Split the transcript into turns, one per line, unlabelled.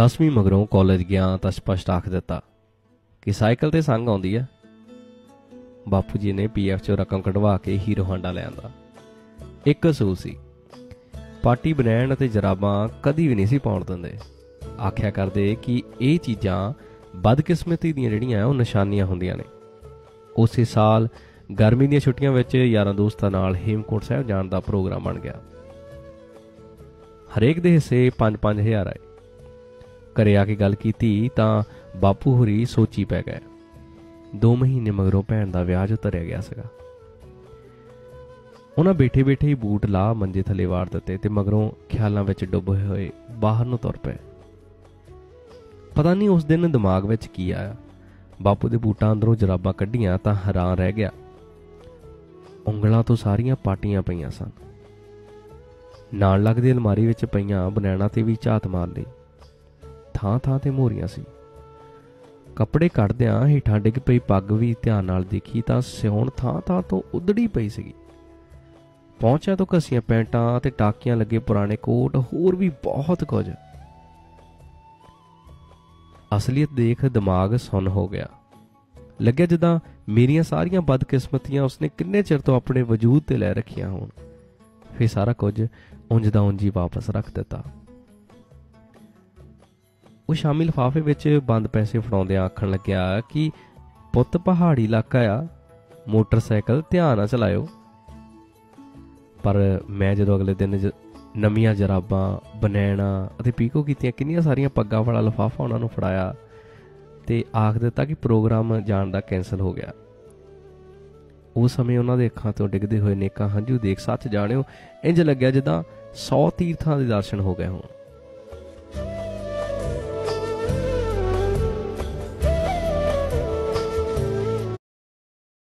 10ਵੀਂ ਮਗਰੋਂ ਕਾਲਜ ਗਿਆ ਤਾਂ ਸਪਸ਼ਟ ਆਖ ਦਿੱਤਾ ਕਿ ਸਾਈਕਲ ਤੇ ਸੰਗ ਆਉਂਦੀ ਹੈ ਬਾਪੂ ਜੀ ਨੇ ਪੀਐਫ ਚੋਂ ਰਕਮ ਕਢਵਾ ਕੇ ਹੀਰੋ ਹਾਂਡਾ ਲੈ ਇੱਕ ਅਸੂਲ ਸੀ, ਪਾਰਟੀ ਬਨੈਣ ਅਤੇ ਜਰਾਬਾਂ ਕਦੀ ਵੀ ਨਹੀਂ ਸੀ ਪਾਉਣ ਦਿੰਦੇ। ਆਖਿਆ ਕਰਦੇ ਕਿ ਇਹ ਚੀਜ਼ਾਂ ਬਦਕਿਸਮਤੀ ਦੀਆਂ ਜਿਹੜੀਆਂ ਉਹ ਨਿਸ਼ਾਨੀਆਂ ਹੁੰਦੀਆਂ ਨੇ। ਉਸੇ ਸਾਲ ਗਰਮੀ ਦੀਆਂ ਛੁੱਟੀਆਂ ਵਿੱਚ ਯਾਰਾਂ ਦੋਸਤਾਂ ਨਾਲ ਹੇਮਕੋਟ ਸਾਹਿਬ ਜਾਣ ਦਾ ਪ੍ਰੋਗਰਾਮ ਬਣ ਗਿਆ। ਹਰੇਕ ਦੇ ਹਿੱਸੇ 5-5000 ਆਏ। ਘਰੇ ਆ ਕੇ ਗੱਲ ਕੀਤੀ ਤਾਂ ਬਾਪੂ ਹੁਰੀ ਸੋਚੀ ਪੈ ਗਏ। 2 ਮਹੀਨੇ ਮਗਰੋਂ ਭੈਣ ਦਾ ਵਿਆਹ ਜੋ ਧਰਿਆ ਗਿਆ ਸੀਗਾ। ਉਹਨਾਂ ਬੈਠੇ ਬੈਠੇ ਹੀ ਬੂਟ ਲਾ ਮੰਜੇ ਥੱਲੇ ਵਾਰ ਦਿੱਤੇ ਤੇ ਮਗਰੋਂ ਖਿਆਲਾਂ ਵਿੱਚ ਡੁੱਬੇ ਹੋਏ ਬਾਹਰ ਨੂੰ ਤੁਰ ਪਏ। ਪਤਾ ਨਹੀਂ ਉਸ ਦਿਨ ਦਿਮਾਗ ਵਿੱਚ ਕੀ ਆਇਆ। ਬਾਪੂ ਦੇ ਬੂਟਾਂ ਅੰਦਰੋਂ ਜਰਾਬਾਂ ਕੱਢੀਆਂ ਤਾਂ ਹੈਰਾਨ ਰਹਿ ਗਿਆ। ਉਂਗਲਾਂ ਤੋਂ ਸਾਰੀਆਂ ਪਾਟੀਆਂ ਪਈਆਂ ਸਨ। ਨਾਲ ਲੱਗਦੀ ਅਲਮਾਰੀ ਵਿੱਚ ਪਈਆਂ ਬਨੈਣਾ ਤੇ ਵੀ ਝਾਤ ਮਾਰ ਲਈ। ਥਾਂ ਥਾਂ ਤੇ ਮੋਰੀਆਂ ਸੀ। ਕੱਪੜੇ ਕੱਢਦਿਆਂ ਹੀਠਾਂ ਡਿੱਗ ਪਈ ਪੱਗ ਵੀ ਧਿਆਨ ਨਾਲ ਦੇਖੀ ਤਾਂ ਸਿਉਣ ਥਾਂ ਥਾਂ ਤੋਂ ਉਧੜੀ ਪਈ ਸੀਗੀ। ਪਹੁੰਚਿਆ ਤੋਂ ਘਸੀਆਂ ਪੈਂਟਾਂ ਤੇ ਟਾਕੀਆਂ ਲੱਗੇ ਪੁਰਾਣੇ ਕੋਟ ਹੋਰ ਵੀ ਬਹੁਤ ਕੁਝ। ਅਸਲੀਅਤ ਦੇਖ ਦਿਮਾਗ ਸੁੰਨ ਹੋ ਗਿਆ। ਲੱਗਿਆ ਜਦਾਂ ਮੇਰੀਆਂ ਸਾਰੀਆਂ ਬਦਕਿਸਮਤੀਆਂ ਉਸਨੇ ਕਿੰਨੇ ਚਿਰ ਤੋਂ ਆਪਣੇ ਵਜੂਦ ਤੇ ਲੈ ਰੱਖੀਆਂ ਹੋਣ। ਫੇ ਸਾਰਾ ਕੁਝ ਉਂਝ ਦਾ ਉਂਝ ਹੀ ਵਾਪਸ ਰੱਖ ਦਿੱਤਾ। ਉਹ ਸ਼ਾਮਿਲ ਲਿਫਾਫੇ ਵਿੱਚ ਬੰਦ ਪੈਸੇ ਫੜਾਉਂਦਿਆਂ ਆਖਣ ਲੱਗਿਆ ਕਿ, ਪੁੱਤ, ਪਹਾੜੀ ਇਲਾਕਾ ਆ। ਮੋਟਰਸਾਈਕਲ ਧਿਆਨ ਨਾਲ ਚਲਾਇਓ। ਪਰ ਮੈਂ ਜਦੋਂ ਅਗਲੇ ਦਿਨ ਨਵੀਆਂ ਜਰਾਬਾਂ, ਬਨੈਣਾ ਅਤੇ ਪੀਕੋ ਕੀਤੀਆਂ ਕਿੰਨੀਆਂ ਸਾਰੀਆਂ ਪੱਗਾਂ ਵਾਲਾ ਲਫਾਫਾ ਉਹਨਾਂ ਨੂੰ ਫੜਾਇਆ ਤੇ ਆਖ ਦਿੱਤਾ ਕਿ ਪ੍ਰੋਗਰਾਮ ਜਾਣ ਦਾ ਕੈਨਸਲ ਹੋ ਗਿਆ। ਉਸ ਸਮੇਂ ਉਹਨਾਂ ਦੇ ਅੱਖਾਂ ਤੋਂ ਡਿੱਗਦੇ ਹੋਏ ਨੇਕਾਂ ਹੰਝੂ ਦੇਖ ਸੱਚ ਜਾਣਿਓ ਇੰਜ ਲੱਗਿਆ ਜਿੱਦਾਂ 100 ਤੀਰਥਾਂ ਦੇ ਦਰਸ਼ਨ ਹੋ ਗਏ ਹੋਣ।